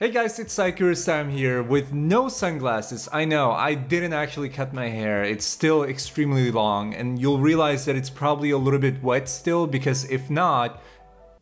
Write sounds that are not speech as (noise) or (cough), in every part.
Hey guys, it's Sykoo Sam here with no sunglasses. I know, I didn't actually cut my hair. It's still extremely long and you'll realize that it's probably a little bit wet still because if not,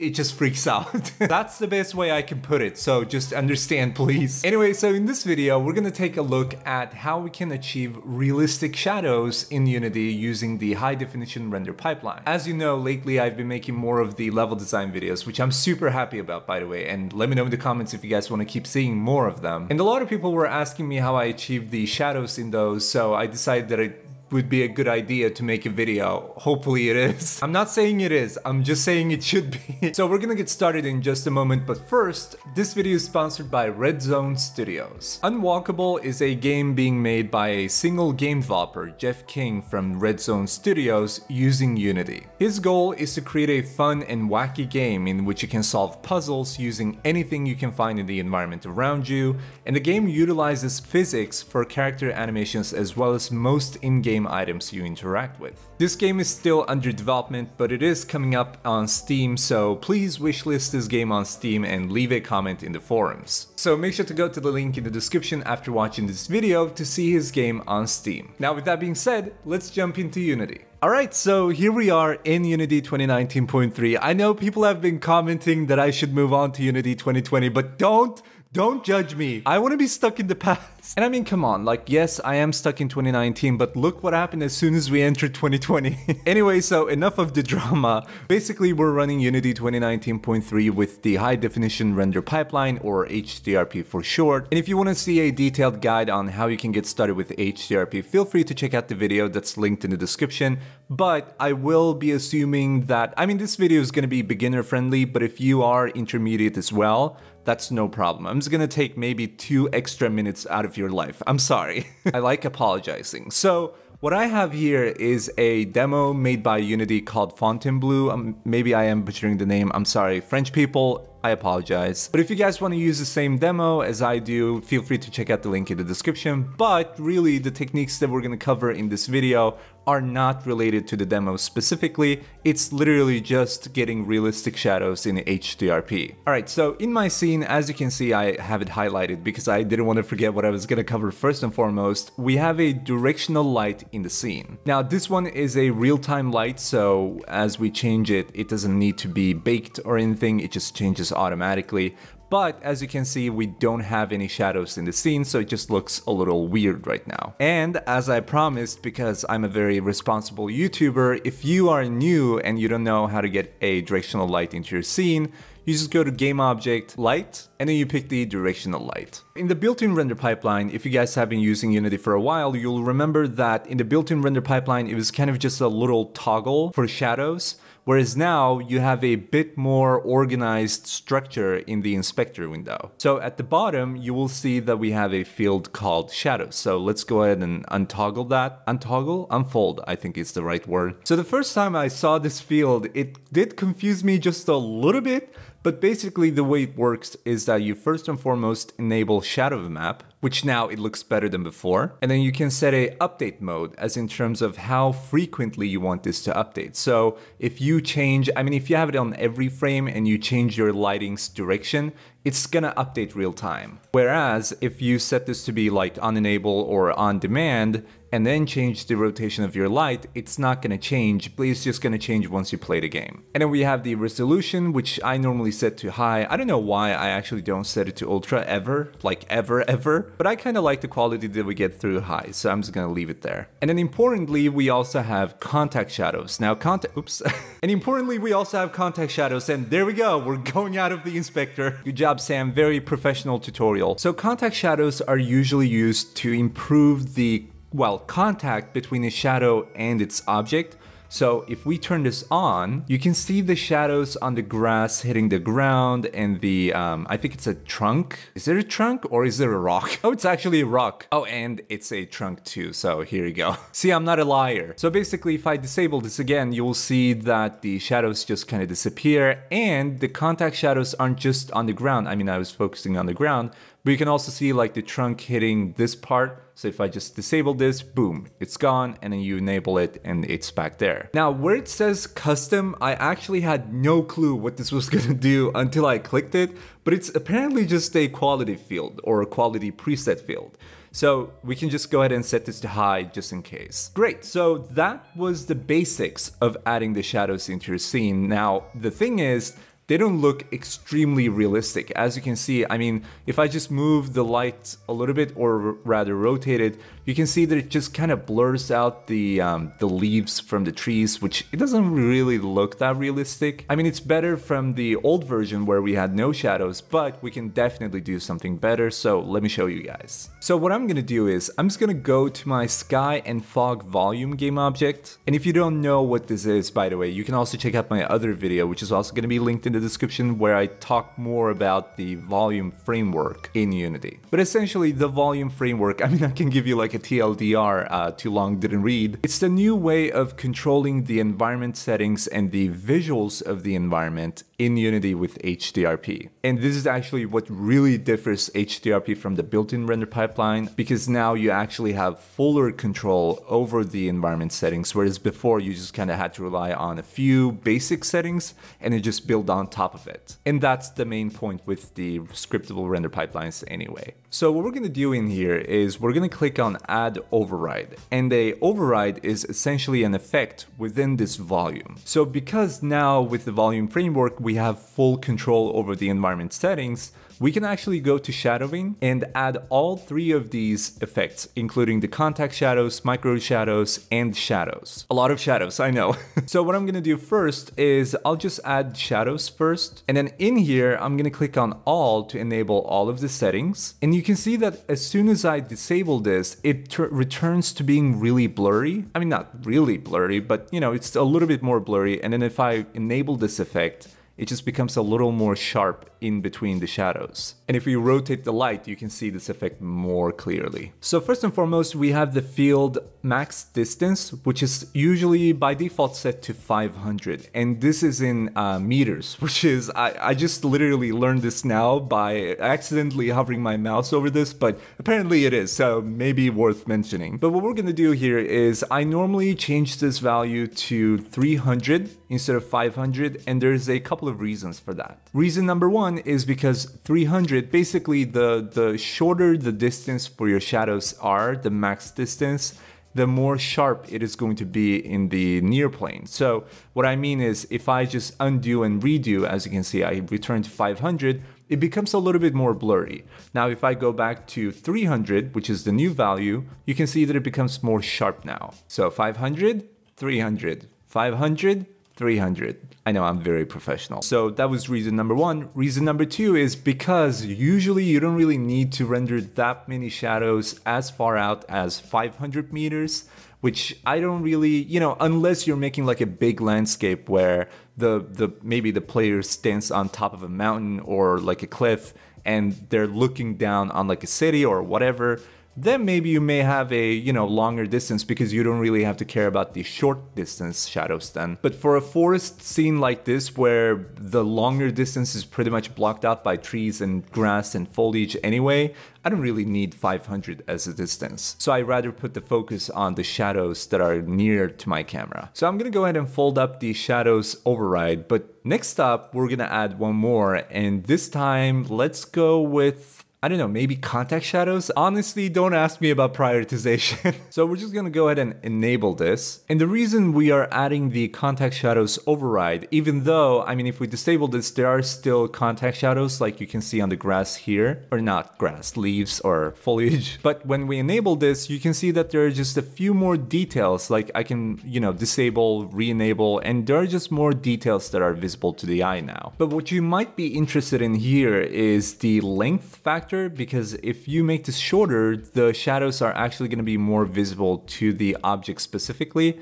it just freaks out. (laughs) That's the best way I can put it, so just understand please. Anyway, so in this video, we're gonna take a look at how we can achieve realistic shadows in Unity using the high definition render pipeline. As you know, lately I've been making more of the level design videos, which I'm super happy about by the way, and let me know in the comments if you guys wanna keep seeing more of them. And a lot of people were asking me how I achieved the shadows in those, so I decided that I would be a good idea to make a video. Hopefully it is. (laughs) I'm not saying it is, I'm just saying it should be. (laughs) so we're gonna get started in just a moment, but first, this video is sponsored by Red Zone Studios. Unwalkable is a game being made by a single game developer, Jeff King from Red Zone Studios, using Unity. His goal is to create a fun and wacky game in which you can solve puzzles using anything you can find in the environment around you, and the game utilizes physics for character animations as well as most in-game game items you interact with. This game is still under development, but it is coming up on Steam, so please wishlist this game on Steam and leave a comment in the forums. So make sure to go to the link in the description after watching this video to see his game on Steam. Now with that being said, let's jump into Unity. Alright, so here we are in Unity 2019.3. I know people have been commenting that I should move on to Unity 2020, but don't don't judge me. I want to be stuck in the past. And I mean, come on, like, yes, I am stuck in 2019, but look what happened as soon as we entered 2020. (laughs) anyway, so enough of the drama. Basically, we're running Unity 2019.3 with the high definition render pipeline, or HDRP for short. And if you want to see a detailed guide on how you can get started with HDRP, feel free to check out the video that's linked in the description. But I will be assuming that, I mean, this video is going to be beginner friendly, but if you are intermediate as well, that's no problem. I'm just gonna take maybe two extra minutes out of your life. I'm sorry. (laughs) I like apologizing. So what I have here is a demo made by Unity called Fontainebleau. Um, maybe I am butchering the name, I'm sorry. French people, I apologize. But if you guys want to use the same demo as I do, feel free to check out the link in the description. But really, the techniques that we're going to cover in this video are not related to the demo specifically. It's literally just getting realistic shadows in HDRP. Alright, so in my scene, as you can see, I have it highlighted because I didn't want to forget what I was to cover first and foremost. We have a directional light in the scene. Now, this one is a real-time light, so as we change it, it doesn't need to be baked or anything, it just changes automatically. But as you can see, we don't have any shadows in the scene, so it just looks a little weird right now. And as I promised, because I'm a very responsible YouTuber, if you are new and you don't know how to get a directional light into your scene, you just go to game object light and then you pick the directional light. In the built-in render pipeline, if you guys have been using Unity for a while, you'll remember that in the built-in render pipeline, it was kind of just a little toggle for shadows. Whereas now you have a bit more organized structure in the inspector window. So at the bottom, you will see that we have a field called shadows. So let's go ahead and untoggle that. Untoggle? Unfold, I think is the right word. So the first time I saw this field, it did confuse me just a little bit, but basically the way it works is that you first and foremost enable shadow map, which now it looks better than before. And then you can set a update mode as in terms of how frequently you want this to update. So if you change, I mean, if you have it on every frame and you change your lighting's direction, it's gonna update real time. Whereas if you set this to be like on enable or on demand, and then change the rotation of your light, it's not gonna change, but it's just gonna change once you play the game. And then we have the resolution, which I normally set to high. I don't know why I actually don't set it to ultra ever, like ever, (laughs) ever, but I kinda like the quality that we get through high, so I'm just gonna leave it there. And then importantly, we also have contact shadows. Now contact, oops. (laughs) and importantly, we also have contact shadows, and there we go, we're going out of the inspector. Good job, Sam, very professional tutorial. So contact shadows are usually used to improve the well, contact between a shadow and its object. So if we turn this on, you can see the shadows on the grass hitting the ground and the, um, I think it's a trunk. Is there a trunk or is there a rock? (laughs) Oh, it's actually a rock. Oh, and it's a trunk too. So here you go. (laughs) see, I'm not a liar. So basically, if I disable this again, you'll see that the shadows just kind of disappear and the contact shadows aren't just on the ground. I mean, I was focusing on the ground, but you can also see like the trunk hitting this part So if I just disable this, boom, it's gone and then you enable it and it's back there. Now where it says custom, I actually had no clue what this (laughs) was gonna do until I clicked it, but it's apparently just a quality field or a quality preset field. So we can just go ahead and set this to high just in case. Great, so that was the basics of adding the shadows into your scene. Now, the thing is, they don't look extremely realistic. As you can see, I mean, if I just move the light a little bit or rather rotate it, you can see that it just kind of blurs out the um, the leaves from the trees, which it doesn't really look that realistic. I mean, it's better from the old version where we had no shadows, but we can definitely do something better. So let me show you guys. So what I'm gonna do is I'm just gonna go to my sky and fog volume game object. And if you don't know what this is, by the way, you can also check out my other video, which is also gonna be linked in the description where I talk more about the volume framework in Unity. But essentially the volume framework, I mean, I can give you like a TLDR, uh, too long didn't read. It's the new way of controlling the environment settings and the visuals of the environment in Unity with HDRP. And this is actually what really differs HDRP from the built-in render pipeline because now you actually have fuller control over the environment settings, whereas before you just kind of had to rely on a few basic settings and it just build on top of it. And that's the main point with the scriptable render pipelines anyway. So what we're gonna do in here is we're gonna click on add override. And a override is essentially an effect within this volume. So because now with the volume framework, we have full control over the environment settings, we can actually go to shadowing and add all three of these effects, including the contact shadows, micro shadows, and shadows. A lot of shadows, I know. (laughs) so what I'm gonna do first is I'll just add shadows first. And then in here, I'm gonna click on all to enable all of the settings. And you can see that as soon as I disable this, it returns to being really blurry. I mean, not really blurry, but you know, it's a little bit more blurry. And then if I enable this effect, it just becomes a little more sharp in between the shadows. And if we rotate the light, you can see this effect more clearly. So first and foremost, we have the field max distance, which is usually by default set to 500. And this is in uh, meters, (laughs) which is, I, I just literally learned this now by accidentally hovering my mouse over this, but apparently it is, so maybe worth mentioning. But what we're gonna do here is I normally change this value to 300 instead of 500, and there's a couple of reasons for that. Reason number one is because 300, basically the, the shorter the distance for your shadows are, the max distance, the more sharp it is going to be in the near plane. So what I mean is if I just undo and redo, as you can see, I return to 500, it becomes a little bit more blurry. Now, if I go back to 300, which is the new value, you can see that it becomes more sharp now. So 500, 300, 500, 300. I know I'm very professional. So that was reason number one. Reason number two is because usually you don't really need to render that many shadows as far out as 500 meters, which I don't really, you know, unless you're making like a big landscape where the, the maybe the player stands on top of a mountain or like a cliff and they're looking down on like a city or whatever then maybe you may have a you know longer distance because you don't really have to care about the short distance shadows then. But for a forest scene like this where the longer distance is pretty much blocked out by trees and grass and foliage anyway I don't really need 500 as a distance. So I rather put the focus on the shadows that are near to my camera. So I'm gonna go ahead and fold up the shadows override but next up we're gonna add one more and this time let's go with I don't know, maybe contact shadows? Honestly, don't ask me about prioritization. (laughs) so we're just gonna go ahead and enable this. And the reason we are adding the contact shadows override, even though, I mean, if we disable this, there are still contact shadows like you can see on the grass here, or not grass, leaves or foliage. (laughs) But when we enable this, you can see that there are just a few more details, like I can, you know, disable, re-enable, and there are just more details that are visible to the eye now. But what you might be interested in here is the length factor factor because if you make this shorter, the shadows are actually going to be more visible to the object specifically,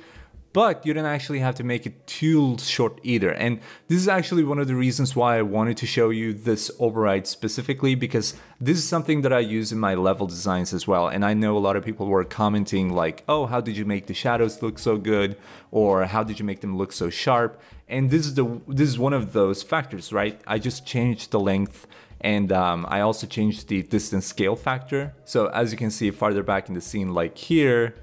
but you don't actually have to make it too short either. And this is actually one of the reasons why I wanted to show you this override specifically because this is something that I use in my level designs as well. And I know a lot of people were commenting like, oh, how did you make the shadows look so good? Or how did you make them look so sharp? And this is the this is one of those factors, right? I just changed the length And um, I also changed the distance scale factor. So as you can see farther back in the scene like here,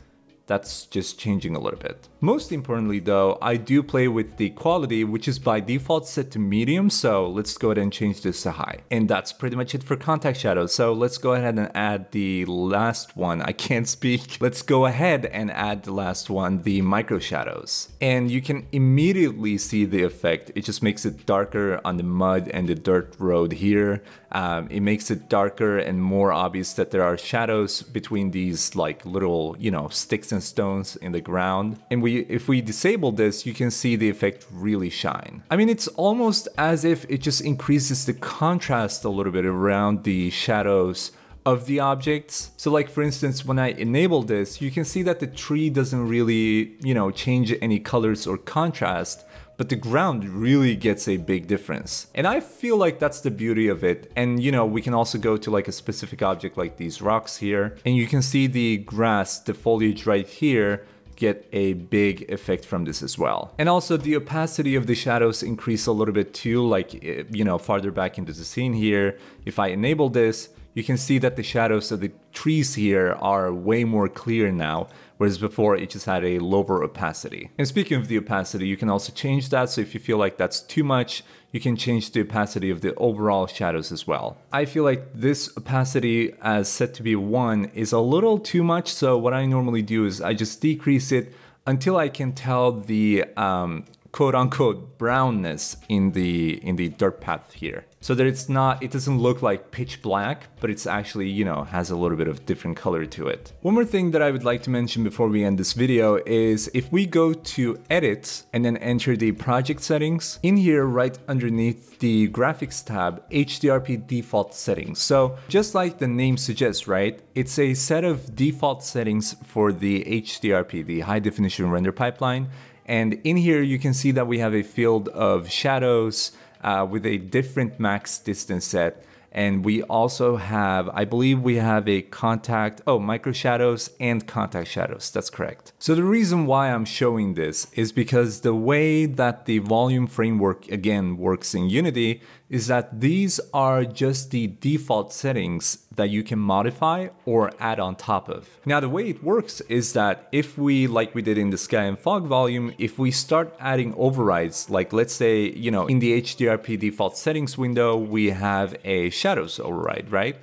that's just changing a little bit. Most importantly though, I do play with the quality which is by default set to medium so let's go ahead and change this to high. And that's pretty much it for contact shadows so let's go ahead and add the last one, I can't speak. (laughs) Let's go ahead and add the last one, the micro shadows. And you can immediately see the effect, it just makes it darker on the mud and the dirt road here. Um, it makes it darker and more obvious that there are shadows between these like little, you know, sticks and stones in the ground. And we, if we disable this, you can see the effect really shine. I mean, it's almost as if it just increases the contrast a little bit around the shadows of the objects. So like for instance, when I enable this, you can see that the tree doesn't really, you know, change any colors or contrast, but the ground really gets a big difference. And I feel like that's the beauty of it. And you know, we can also go to like a specific object like these rocks here, and you can see the grass, the foliage right here, get a big effect from this as well. And also the opacity of the shadows increase a little bit too, like, eh, you know, farther back into the scene here. If I enable this, you can see that the shadows of the trees here are way more clear now, whereas before it just had a lower opacity. And speaking of the opacity, you can also change that, so if you feel like that's too much, you can change the opacity of the overall shadows as well. I feel like this opacity as set to be 1 is a little too much, so what I normally do is I just decrease it until I can tell the um, quote unquote brownness in the in the dirt path here. So that it's not it doesn't look like pitch black but it's actually you know has a little bit of different color to it. One more thing that i would like to mention before we end this video is if we go to edit and then enter the project settings in here right underneath the graphics tab hdrp default settings. So just like the name suggests right it's a set of default settings for the hdrp the high definition render pipeline and in here, you can see that we have a field of shadows uh, with a different max distance set and we also have, I believe we have a contact, oh, micro shadows and contact shadows. That's correct. So the reason why I'm showing this is because the way that the volume framework again works in Unity is that these are just the default settings that you can modify or add on top of. Now the way it works is that if we, like we did in the sky and fog volume, if we start adding overrides, like let's say, you know, in the HDRP default settings window, we have a shadows override, right?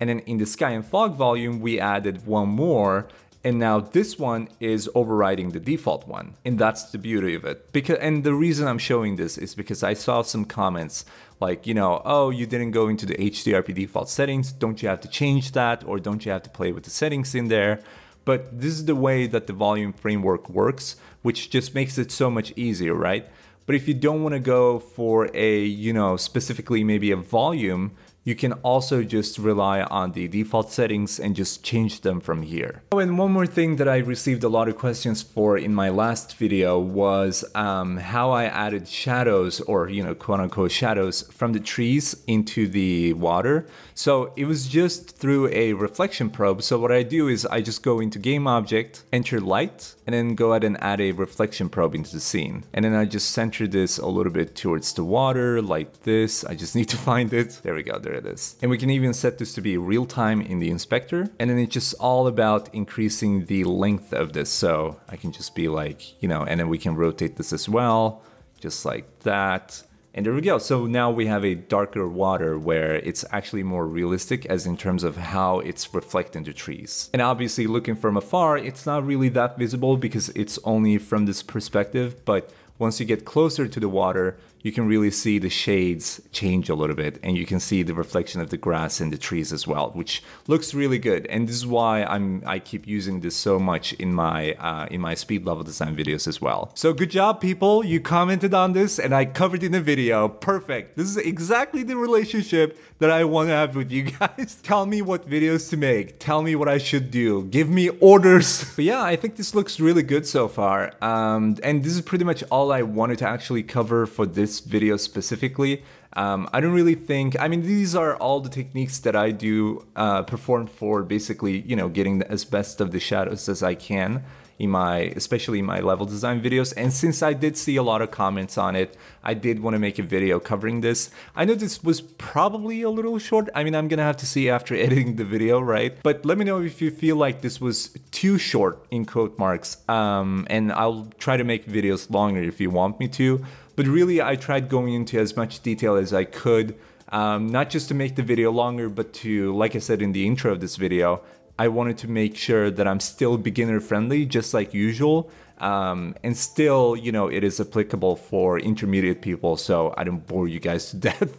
And then in the sky and fog volume, we added one more and now this one is overriding the default one. And that's the beauty of it. Because and the reason I'm showing this is because I saw some comments like, you know, oh, you didn't go into the HDRP default settings. Don't you have to change that? Or don't you have to play with the settings in there? But this is the way that the volume framework works, which just makes it so much easier, right? But if you don't want to go for a, you know, specifically maybe a volume, you can also just rely on the default settings and just change them from here. Oh, and one more thing that I received a lot of questions for in my last video was um, how I added shadows or, you know, quote unquote shadows from the trees into the water. So it was just through a reflection probe. So what I do is I just go into game object, enter light, and then go ahead and add a reflection probe into the scene. And then I just center this a little bit towards the water like this. I just need to (laughs) find it. There we go, there it is. And we can even set this to be real time in the inspector. And then it's just all about increasing the length of this. So I can just be like, you know, and then we can rotate this as well, just like that. And there we go. So now we have a darker water where it's actually more realistic as in terms of how it's reflecting the trees. And obviously looking from afar, it's not really that visible because it's only from this perspective, but once you get closer to the water, you can really see the shades change a little bit and you can see the reflection of the grass and the trees as well, which looks really good. And this is why I'm I keep using this so much in my uh, in my speed level design videos as well. So good job people, you commented on this and I covered in the video. Perfect. This is exactly the relationship that I want to have with you (laughs) guys. Tell me what videos to make. Tell me what I should do. Give me orders. (laughs) But yeah, I think this looks really good so far. Um, and this is pretty much all I wanted to actually cover for this video specifically. Um, I don't really think, I mean, these are all the techniques that I do uh, perform for basically, you know, getting as best of the shadows as I can in my, especially in my level design videos. And since I did see a lot of comments on it, I did want to make a video covering this. I know this was probably a little short. I mean, I'm gonna have to see after (laughs) editing the video, right? But let me know if you feel like this was too short in quote marks. Um, and I'll try to make videos longer if you want me to. But really, I tried going into as much detail as I could um, not just to make the video longer, but to, like I said in the intro of this video, I wanted to make sure that I'm still beginner friendly, just like usual. Um, and still, you know, it is applicable for intermediate people, so I don't bore you guys to (laughs) death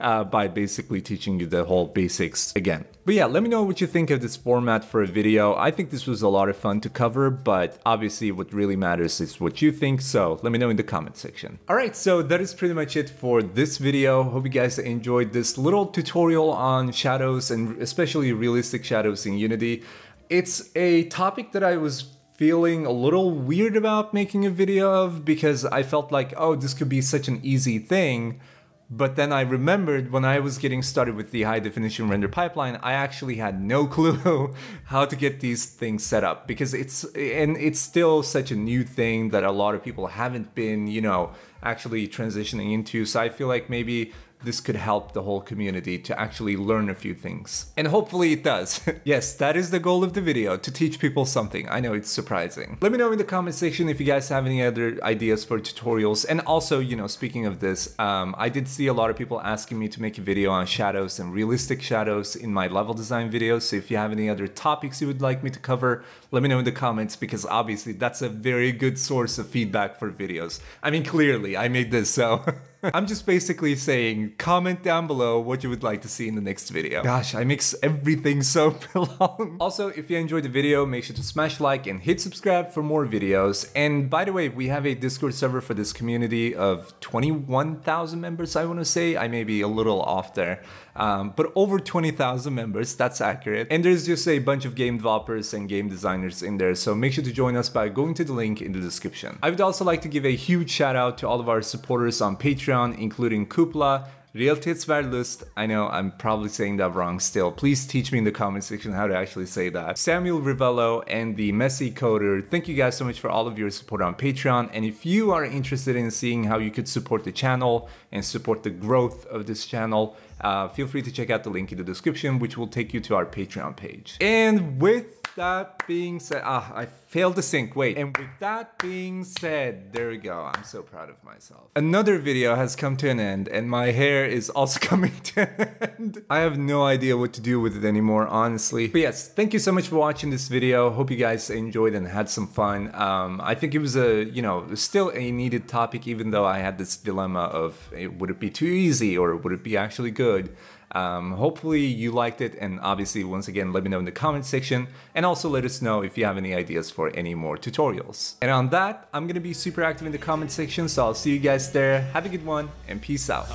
uh, by basically teaching you the whole basics again. But yeah, let me know what you think of this format for a video. I think this was a lot of fun to cover, but obviously what really matters is what you think, so let me know in the comment section. Alright, so that is pretty much it for this video. Hope you guys enjoyed this little tutorial on shadows and especially realistic shadows in Unity. It's a topic that I was feeling a little weird about making a video of because I felt like, oh, this could be such an easy thing. But then I remembered when I was getting started with the high definition render pipeline, I actually had no (laughs) clue how to get these things set up because it's and it's still such a new thing that a lot of people haven't been, you know, actually transitioning into. So I feel like maybe this could help the whole community to actually learn a few things. And hopefully it does. (laughs) yes, that is the goal of the video, to teach people something. I know it's surprising. Let me know in the comment section if you guys have any other ideas for tutorials. And also, you know, speaking of this, um, I did see a lot of people asking me to make a video on shadows and realistic shadows in my level design videos. So if you have any other topics you would like me to cover, let me know in the comments because obviously that's a very good source of feedback for videos. I mean, clearly I made this, so... (laughs) I'm just basically saying comment down below what you would like to see in the next video. Gosh, I mix everything (laughs) so long. also, if you enjoyed the video, make sure to smash like and hit subscribe for more videos. And by the way, we have a Discord server for this community of 21,000 members, I want to say. I may be a little off there. Um, but over 20,000 members, that's accurate. And there's just a bunch of game developers and game designers in there, so make sure to join us by going to the link in the description. I would also like to give a huge shout out to all of our supporters on Patreon, including Kupla, Realtidsverlust. I know I'm probably saying that wrong still. Please teach me in the comment section how to actually say that. Samuel Rivello and the Messy Coder. Thank you guys so much for all of your support on Patreon. And if you are interested in seeing how you could support the channel and support the growth of this channel, uh, feel free to check out the link in the description, which will take you to our Patreon page. And with that being said, ah, I failed to sync, wait. And with that being said, there we go, I'm so proud of myself. Another video has come to an end and my hair is also (laughs) coming to an end. I have no idea what to do with it anymore, honestly. But yes, thank you so much for watching this video. Hope you guys enjoyed and had some fun. Um, I think it was a, you know, still a needed topic, even though I had this dilemma of, eh, would it be too easy or would it be actually good? Um, hopefully you liked it and obviously once again let me know in the comment section and also let us know if you have any ideas for any more tutorials. And on that, I'm gonna be super active in the comment section so I'll see you guys there. Have a good one and peace out.